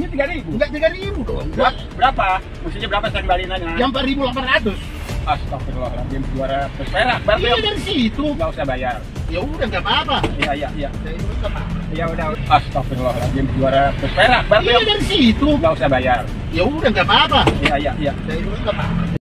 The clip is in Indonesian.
ini tiga ribu Enggak 3000 dong. buat Berapa? Mestinya berapa saya kembaliin aja? yang 4800. Astagfirullahaladzim, 200 perak. Berarti Iya dari situ. nggak usah bayar. Ya udah enggak apa-apa. Iya, iya, iya. Saya. Ya udah. Astagfirullahaladzim, 200 perak. Berarti Iya dari situ. nggak usah bayar. Ya udah enggak apa-apa. Iya, iya, iya. Saya itu.